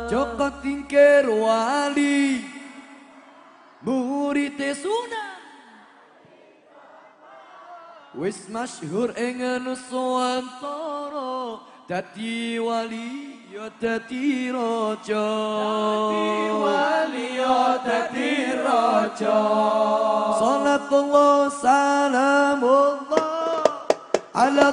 Joko Tingkir wali. Murid Tesuna, wis masyhur ing Nuswantara. Dati wali ya yo dati rojo Dati wali ya yo dati rojo salatullah salamullah ala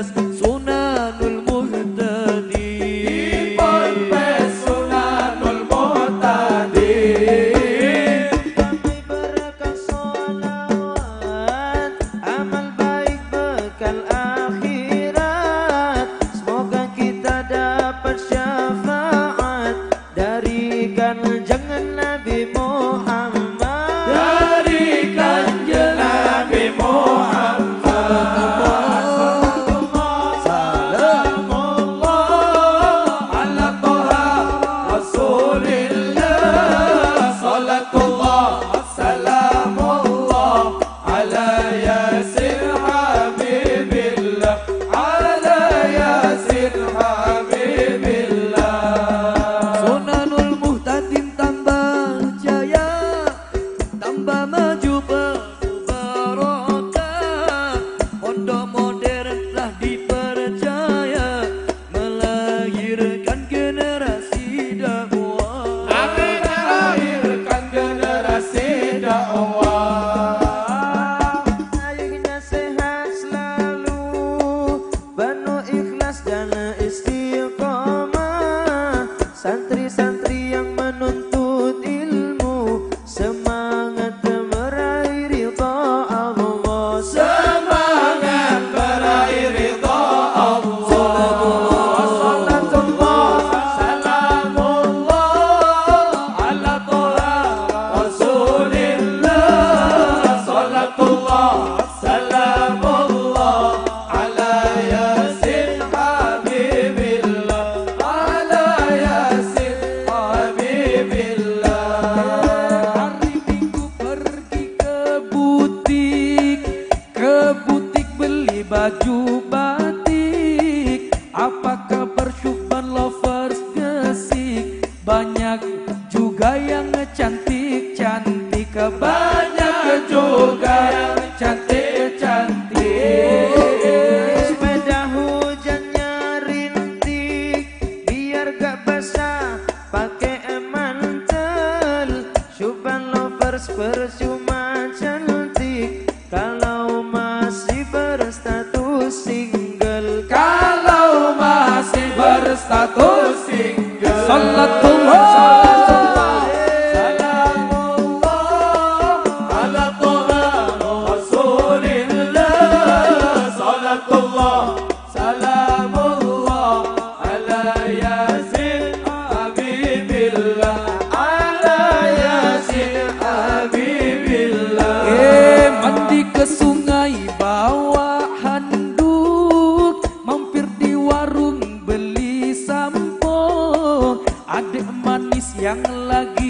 So. Banyak juga yang cantik-cantik kebal let the world yang lagi